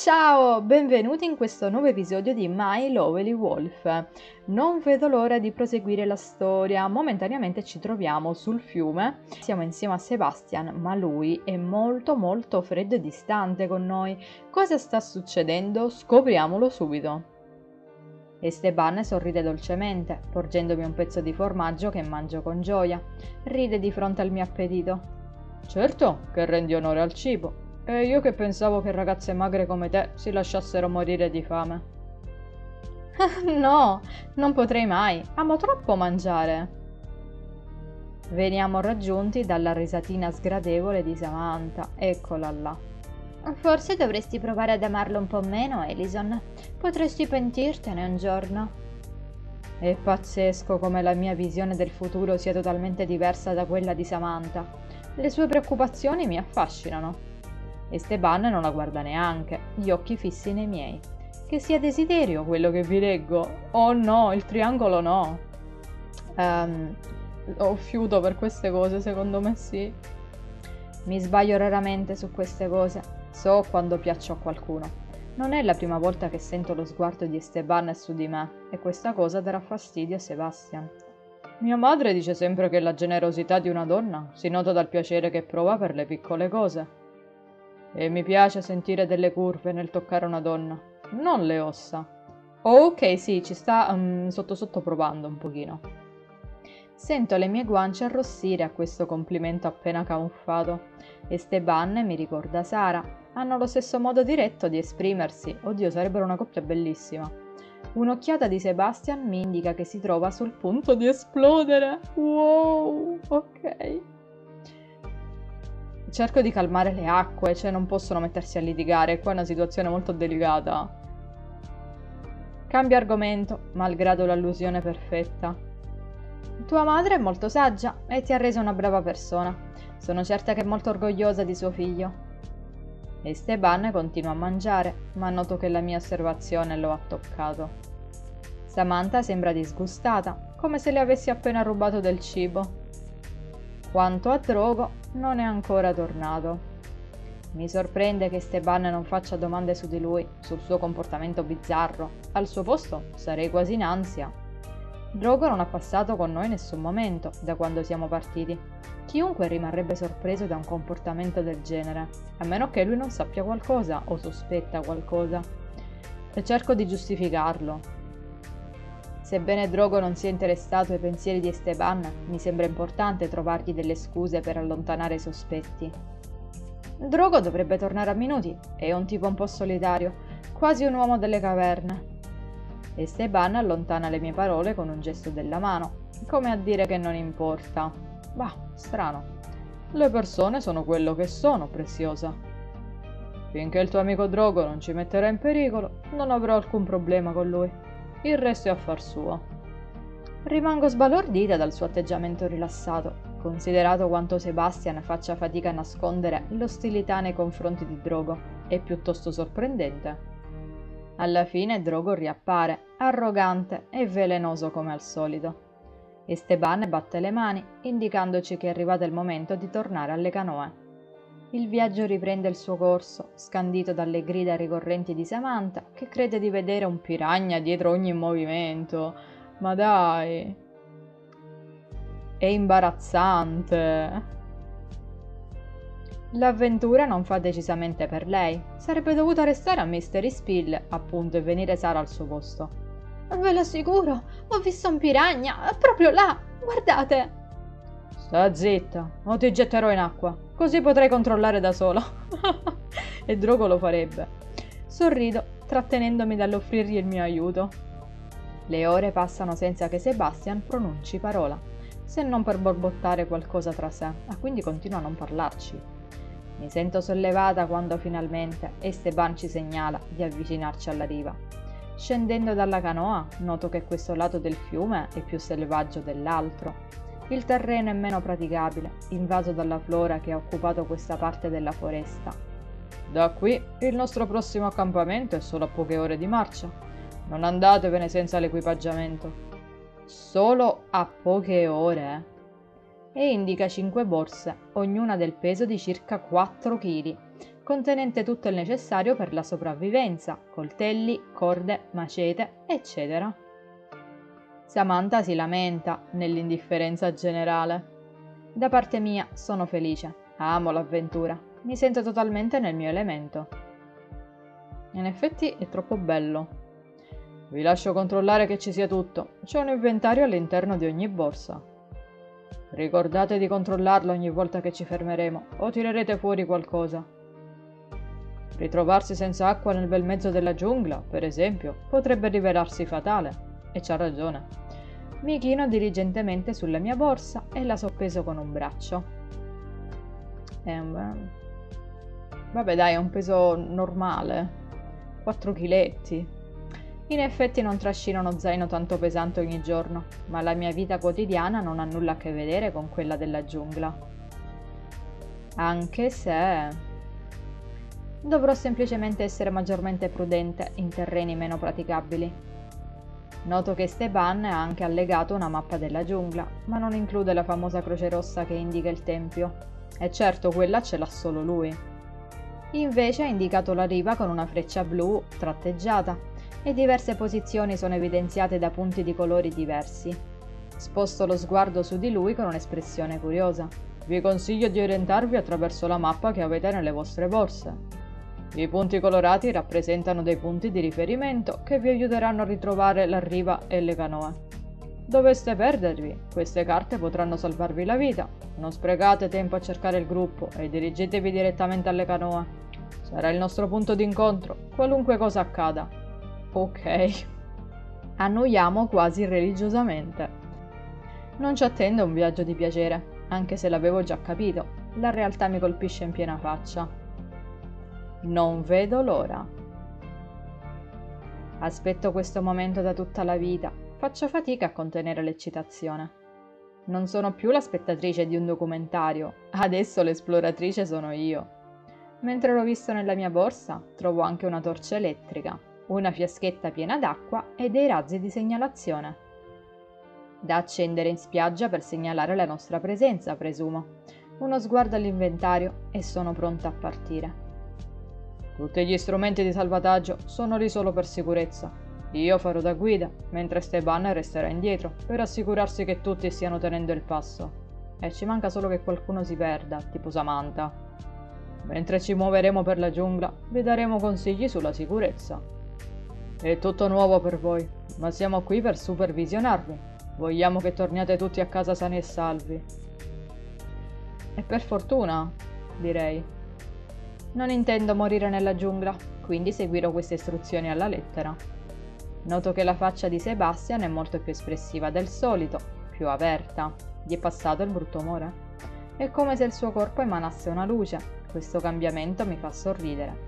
Ciao, benvenuti in questo nuovo episodio di My Lovely Wolf. Non vedo l'ora di proseguire la storia. Momentaneamente ci troviamo sul fiume. Siamo insieme a Sebastian, ma lui è molto molto freddo e distante con noi. Cosa sta succedendo? Scopriamolo subito. Esteban sorride dolcemente, porgendomi un pezzo di formaggio che mangio con gioia. Ride di fronte al mio appetito. Certo che rendi onore al cibo, e io che pensavo che ragazze magre come te si lasciassero morire di fame. no, non potrei mai. Amo troppo mangiare. Veniamo raggiunti dalla risatina sgradevole di Samantha. Eccola là. Forse dovresti provare ad amarlo un po' meno, Elison. Potresti pentirtene un giorno. È pazzesco come la mia visione del futuro sia totalmente diversa da quella di Samantha. Le sue preoccupazioni mi affascinano. Esteban non la guarda neanche, gli occhi fissi nei miei. Che sia desiderio quello che vi leggo. Oh no, il triangolo no. Um, ho fiuto per queste cose, secondo me sì. Mi sbaglio raramente su queste cose. So quando piaccio a qualcuno. Non è la prima volta che sento lo sguardo di Esteban su di me, e questa cosa darà fastidio a Sebastian. Mia madre dice sempre che la generosità di una donna si nota dal piacere che prova per le piccole cose. E mi piace sentire delle curve nel toccare una donna, non le ossa. Oh, ok, sì, ci sta um, sotto sotto provando un pochino. Sento le mie guance arrossire a questo complimento appena camuffato. Esteban mi ricorda Sara. Hanno lo stesso modo diretto di esprimersi. Oddio, sarebbero una coppia bellissima. Un'occhiata di Sebastian mi indica che si trova sul punto di esplodere. Wow, ok. Cerco di calmare le acque, cioè non possono mettersi a litigare, qua è una situazione molto delicata. Cambio argomento, malgrado l'allusione perfetta. Tua madre è molto saggia e ti ha reso una brava persona. Sono certa che è molto orgogliosa di suo figlio. Esteban continua a mangiare, ma noto che la mia osservazione lo ha toccato. Samantha sembra disgustata, come se le avessi appena rubato del cibo. Quanto a Drogo, non è ancora tornato. Mi sorprende che Esteban non faccia domande su di lui, sul suo comportamento bizzarro. Al suo posto sarei quasi in ansia. Drogo non ha passato con noi nessun momento da quando siamo partiti. Chiunque rimarrebbe sorpreso da un comportamento del genere, a meno che lui non sappia qualcosa o sospetta qualcosa. E cerco di giustificarlo, Sebbene Drogo non sia interessato ai pensieri di Esteban, mi sembra importante trovargli delle scuse per allontanare i sospetti. Drogo dovrebbe tornare a minuti, è un tipo un po' solitario, quasi un uomo delle caverne. Esteban allontana le mie parole con un gesto della mano, come a dire che non importa. Bah, strano. Le persone sono quello che sono, preziosa. Finché il tuo amico Drogo non ci metterà in pericolo, non avrò alcun problema con lui il resto è affar suo. Rimango sbalordita dal suo atteggiamento rilassato, considerato quanto Sebastian faccia fatica a nascondere l'ostilità nei confronti di Drogo. È piuttosto sorprendente. Alla fine Drogo riappare, arrogante e velenoso come al solito. Esteban batte le mani, indicandoci che è arrivato il momento di tornare alle canoe. Il viaggio riprende il suo corso, scandito dalle grida ricorrenti di Samantha, che crede di vedere un piranha dietro ogni movimento. Ma dai! È imbarazzante! L'avventura non fa decisamente per lei. Sarebbe dovuta restare a Mystery Spill, appunto, e venire Sara al suo posto. Ve lo assicuro, ho visto un piranha, proprio là! Guardate! Sta zitta, o ti getterò in acqua, così potrai controllare da solo. e Drogo lo farebbe. Sorrido, trattenendomi dall'offrirgli il mio aiuto. Le ore passano senza che Sebastian pronunci parola, se non per borbottare qualcosa tra sé, ma quindi continua a non parlarci. Mi sento sollevata quando finalmente Esteban ci segnala di avvicinarci alla riva. Scendendo dalla canoa, noto che questo lato del fiume è più selvaggio dell'altro il terreno è meno praticabile, invaso dalla flora che ha occupato questa parte della foresta. Da qui il nostro prossimo accampamento è solo a poche ore di marcia. Non andatevene senza l'equipaggiamento. Solo a poche ore? E indica cinque borse, ognuna del peso di circa 4 kg, contenente tutto il necessario per la sopravvivenza, coltelli, corde, macete, eccetera. Samantha si lamenta nell'indifferenza generale. Da parte mia sono felice, amo l'avventura, mi sento totalmente nel mio elemento. In effetti è troppo bello. Vi lascio controllare che ci sia tutto. C'è un inventario all'interno di ogni borsa. Ricordate di controllarlo ogni volta che ci fermeremo, o tirerete fuori qualcosa. Ritrovarsi senza acqua nel bel mezzo della giungla, per esempio, potrebbe rivelarsi fatale. E c'ha ragione. Mi chino diligentemente sulla mia borsa e la soppeso con un braccio. È un... Vabbè dai, è un peso normale. 4 chiletti. In effetti non trascino uno zaino tanto pesante ogni giorno, ma la mia vita quotidiana non ha nulla a che vedere con quella della giungla. Anche se... Dovrò semplicemente essere maggiormente prudente in terreni meno praticabili. Noto che Steban ha anche allegato una mappa della giungla, ma non include la famosa croce rossa che indica il tempio. E certo quella ce l'ha solo lui. Invece ha indicato la riva con una freccia blu tratteggiata e diverse posizioni sono evidenziate da punti di colori diversi. Sposto lo sguardo su di lui con un'espressione curiosa. Vi consiglio di orientarvi attraverso la mappa che avete nelle vostre borse. I punti colorati rappresentano dei punti di riferimento che vi aiuteranno a ritrovare la riva e le canoe. Doveste perdervi, queste carte potranno salvarvi la vita. Non sprecate tempo a cercare il gruppo e dirigetevi direttamente alle canoe. Sarà il nostro punto d'incontro, qualunque cosa accada. Ok. Annoiamo quasi religiosamente. Non ci attende un viaggio di piacere, anche se l'avevo già capito. La realtà mi colpisce in piena faccia. Non vedo l'ora. Aspetto questo momento da tutta la vita. Faccio fatica a contenere l'eccitazione. Non sono più la spettatrice di un documentario, adesso l'esploratrice sono io. Mentre l'ho visto nella mia borsa, trovo anche una torcia elettrica una fiaschetta piena d'acqua e dei razzi di segnalazione. Da accendere in spiaggia per segnalare la nostra presenza, presumo. Uno sguardo all'inventario e sono pronta a partire. Tutti gli strumenti di salvataggio sono lì solo per sicurezza. Io farò da guida, mentre Steban resterà indietro per assicurarsi che tutti stiano tenendo il passo. E ci manca solo che qualcuno si perda, tipo Samantha. Mentre ci muoveremo per la giungla, vi daremo consigli sulla sicurezza. È tutto nuovo per voi, ma siamo qui per supervisionarvi. Vogliamo che torniate tutti a casa sani e salvi. E per fortuna, direi. Non intendo morire nella giungla, quindi seguirò queste istruzioni alla lettera. Noto che la faccia di Sebastian è molto più espressiva del solito, più aperta. Gli è passato il brutto umore? È come se il suo corpo emanasse una luce. Questo cambiamento mi fa sorridere.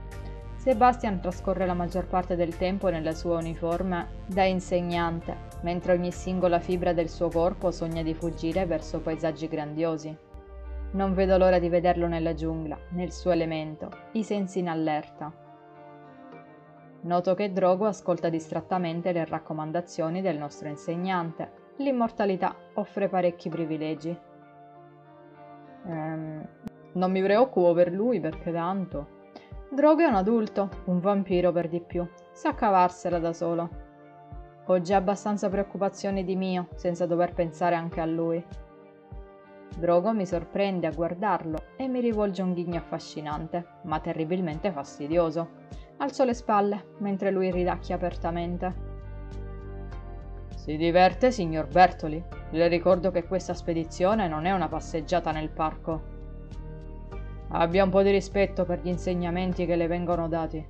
Sebastian trascorre la maggior parte del tempo nella sua uniforme da insegnante, mentre ogni singola fibra del suo corpo sogna di fuggire verso paesaggi grandiosi. Non vedo l'ora di vederlo nella giungla, nel suo elemento, i sensi in allerta. Noto che Drogo ascolta distrattamente le raccomandazioni del nostro insegnante. L'immortalità offre parecchi privilegi. Ehm, non mi preoccupo per lui perché tanto... Drogo è un adulto, un vampiro per di più. Sa cavarsela da solo. Ho già abbastanza preoccupazioni di mio, senza dover pensare anche a lui. Drogo mi sorprende a guardarlo e mi rivolge un ghigno affascinante, ma terribilmente fastidioso. Alzo le spalle, mentre lui ridacchia apertamente. Si diverte, signor Bertoli. Le ricordo che questa spedizione non è una passeggiata nel parco. Abbia un po' di rispetto per gli insegnamenti che le vengono dati.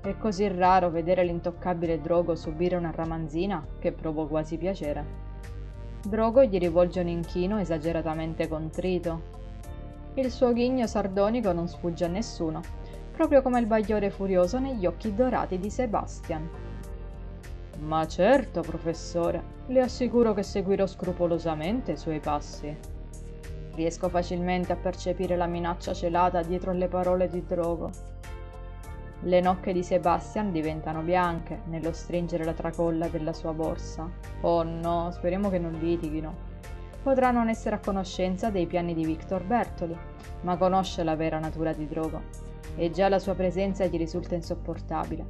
È così raro vedere l'intoccabile Drogo subire una ramanzina che provo quasi piacere. Drogo gli rivolge un inchino esageratamente contrito. Il suo ghigno sardonico non sfugge a nessuno, proprio come il bagliore furioso negli occhi dorati di Sebastian. Ma certo, professore, le assicuro che seguirò scrupolosamente i suoi passi. Riesco facilmente a percepire la minaccia celata dietro le parole di Drogo. Le nocche di Sebastian diventano bianche nello stringere la tracolla della sua borsa. Oh no, speriamo che non litighino. potrà non essere a conoscenza dei piani di Victor Bertoli, ma conosce la vera natura di Drogo e già la sua presenza gli risulta insopportabile.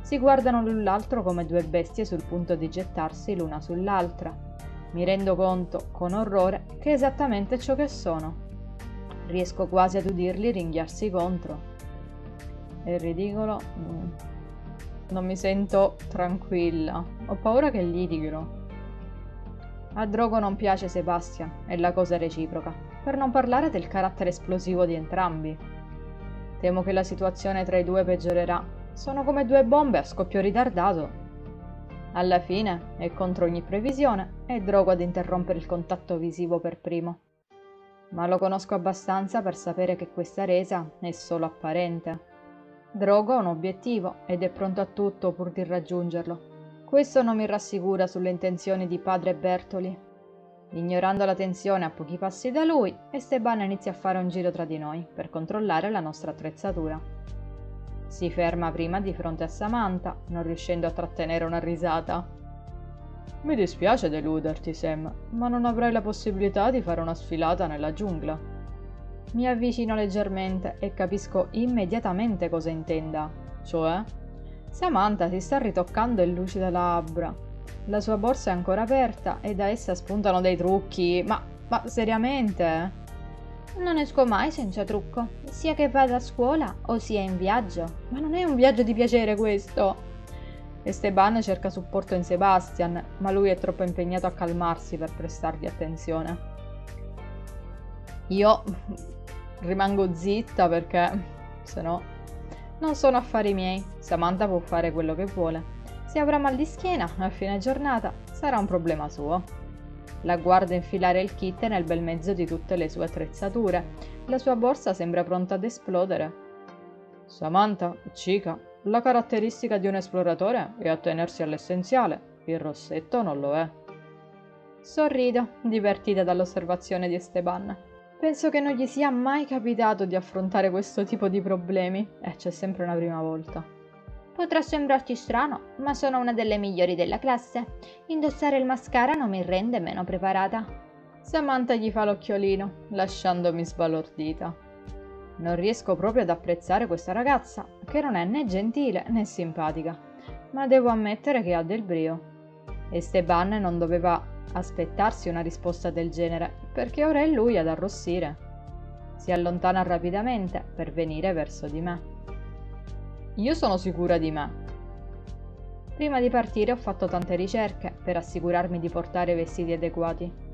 Si guardano l'un l'altro come due bestie sul punto di gettarsi l'una sull'altra. Mi rendo conto, con orrore, che è esattamente ciò che sono. Riesco quasi ad udirli ringhiarsi contro. È ridicolo. Non mi sento tranquilla. Ho paura che litighino. A Drogo non piace Sebastian, è la cosa reciproca, per non parlare del carattere esplosivo di entrambi. Temo che la situazione tra i due peggiorerà. Sono come due bombe a scoppio ritardato. Alla fine, è contro ogni previsione, è Drogo ad interrompere il contatto visivo per primo ma lo conosco abbastanza per sapere che questa resa è solo apparente. Drogo ha un obiettivo ed è pronto a tutto pur di raggiungerlo. Questo non mi rassicura sulle intenzioni di padre Bertoli. Ignorando la tensione a pochi passi da lui, Esteban inizia a fare un giro tra di noi per controllare la nostra attrezzatura. Si ferma prima di fronte a Samantha, non riuscendo a trattenere una risata. Mi dispiace deluderti, Sam, ma non avrai la possibilità di fare una sfilata nella giungla. Mi avvicino leggermente e capisco immediatamente cosa intenda. Cioè? Samantha si sta ritoccando il lucide labbra. La sua borsa è ancora aperta e da essa spuntano dei trucchi. Ma, ma seriamente? Non esco mai senza trucco, sia che vada a scuola o sia in viaggio. Ma non è un viaggio di piacere questo! Esteban cerca supporto in Sebastian, ma lui è troppo impegnato a calmarsi per prestargli attenzione. Io rimango zitta perché, se no, non sono affari miei. Samantha può fare quello che vuole. Se avrà mal di schiena a fine giornata, sarà un problema suo. La guarda infilare il kit nel bel mezzo di tutte le sue attrezzature. La sua borsa sembra pronta ad esplodere. Samantha, cica, la caratteristica di un esploratore è attenersi all'essenziale, il rossetto non lo è. Sorrido, divertita dall'osservazione di Esteban. Penso che non gli sia mai capitato di affrontare questo tipo di problemi, e c'è sempre una prima volta. Potrà sembrarti strano, ma sono una delle migliori della classe. Indossare il mascara non mi rende meno preparata. Samantha gli fa l'occhiolino, lasciandomi sbalordita. Non riesco proprio ad apprezzare questa ragazza, che non è né gentile né simpatica, ma devo ammettere che ha del brio. Esteban non doveva aspettarsi una risposta del genere, perché ora è lui ad arrossire. Si allontana rapidamente per venire verso di me. Io sono sicura di me. Prima di partire ho fatto tante ricerche per assicurarmi di portare vestiti adeguati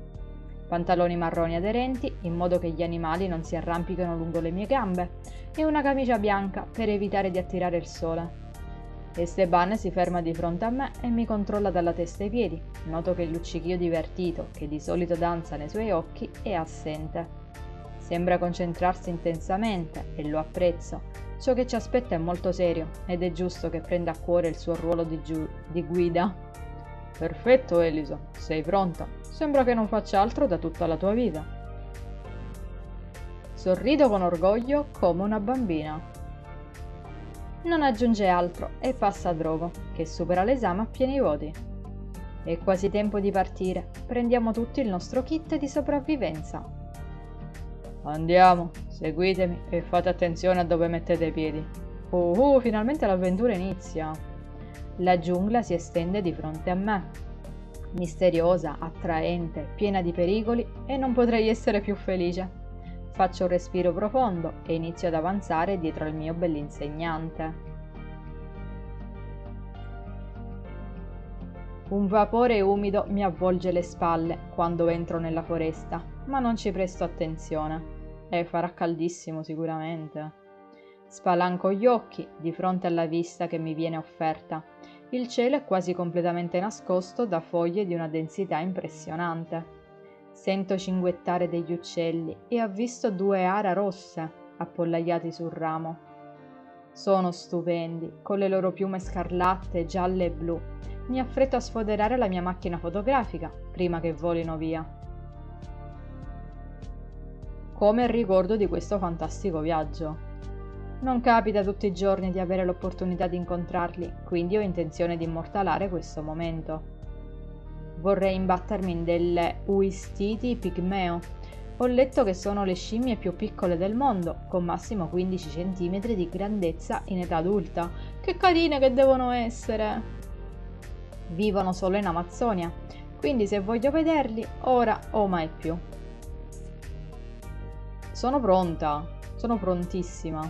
pantaloni marroni aderenti in modo che gli animali non si arrampicano lungo le mie gambe e una camicia bianca per evitare di attirare il sole. Esteban si ferma di fronte a me e mi controlla dalla testa ai piedi. Noto che il luccichio divertito, che di solito danza nei suoi occhi, è assente. Sembra concentrarsi intensamente e lo apprezzo. Ciò che ci aspetta è molto serio ed è giusto che prenda a cuore il suo ruolo di, di guida. Perfetto, Elisa, sei pronta? Sembra che non faccia altro da tutta la tua vita. Sorrido con orgoglio come una bambina. Non aggiunge altro e passa a Drogo, che supera l'esame a pieni voti. È quasi tempo di partire. Prendiamo tutti il nostro kit di sopravvivenza. Andiamo, seguitemi e fate attenzione a dove mettete i piedi. Uh, uh finalmente l'avventura inizia. La giungla si estende di fronte a me misteriosa, attraente, piena di pericoli e non potrei essere più felice. Faccio un respiro profondo e inizio ad avanzare dietro il mio bell'insegnante. Un vapore umido mi avvolge le spalle quando entro nella foresta, ma non ci presto attenzione. E farà caldissimo sicuramente. Spalanco gli occhi di fronte alla vista che mi viene offerta il cielo è quasi completamente nascosto da foglie di una densità impressionante. Sento cinguettare degli uccelli e ho visto due ara rosse appollaiati sul ramo. Sono stupendi, con le loro piume scarlatte, gialle e blu. Mi affretto a sfoderare la mia macchina fotografica prima che volino via. Come il ricordo di questo fantastico viaggio. Non capita tutti i giorni di avere l'opportunità di incontrarli, quindi ho intenzione di immortalare questo momento. Vorrei imbattermi in delle uistiti pigmeo. Ho letto che sono le scimmie più piccole del mondo, con massimo 15 cm di grandezza in età adulta. Che carine che devono essere! Vivono solo in Amazzonia, quindi se voglio vederli, ora o mai più. Sono pronta, sono prontissima.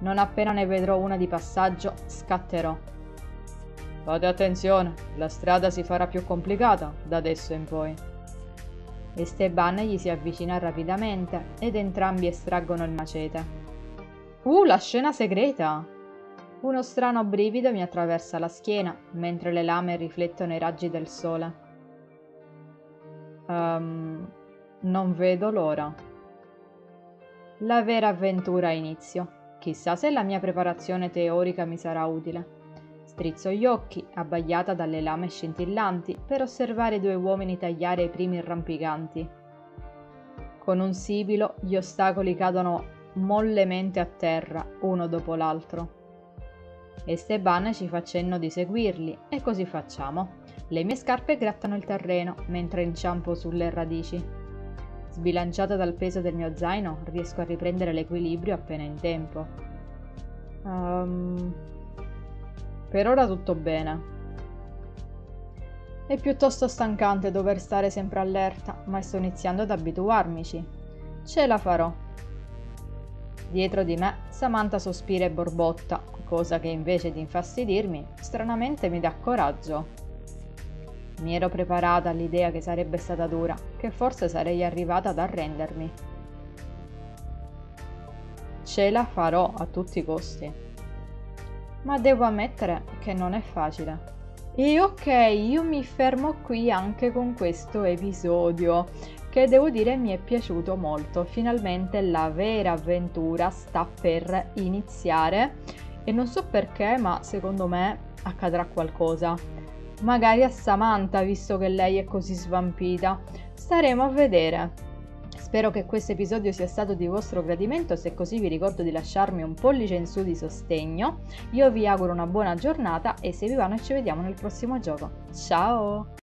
Non appena ne vedrò una di passaggio, scatterò. Fate attenzione, la strada si farà più complicata da adesso in poi. Esteban gli si avvicina rapidamente ed entrambi estraggono il macete. Uh, la scena segreta! Uno strano brivido mi attraversa la schiena mentre le lame riflettono i raggi del sole. Um, non vedo l'ora. La vera avventura ha inizio. Chissà se la mia preparazione teorica mi sarà utile. Strizzo gli occhi, abbagliata dalle lame scintillanti, per osservare i due uomini tagliare i primi arrampicanti. Con un sibilo gli ostacoli cadono mollemente a terra, uno dopo l'altro. Esteban ci fa cenno di seguirli e così facciamo. Le mie scarpe grattano il terreno mentre inciampo sulle radici. Sbilanciata dal peso del mio zaino, riesco a riprendere l'equilibrio appena in tempo. Um, per ora tutto bene. È piuttosto stancante dover stare sempre allerta, ma sto iniziando ad abituarmici. Ce la farò. Dietro di me, Samantha sospira e borbotta, cosa che invece di infastidirmi, stranamente mi dà coraggio. Mi ero preparata all'idea che sarebbe stata dura, che forse sarei arrivata ad arrendermi. Ce la farò a tutti i costi ma devo ammettere che non è facile. E ok, io mi fermo qui anche con questo episodio, che devo dire mi è piaciuto molto. Finalmente la vera avventura sta per iniziare e non so perché, ma secondo me accadrà qualcosa. Magari a Samantha, visto che lei è così svampita. Staremo a vedere. Spero che questo episodio sia stato di vostro gradimento, se così vi ricordo di lasciarmi un pollice in su di sostegno. Io vi auguro una buona giornata e se vi va noi ci vediamo nel prossimo gioco. Ciao!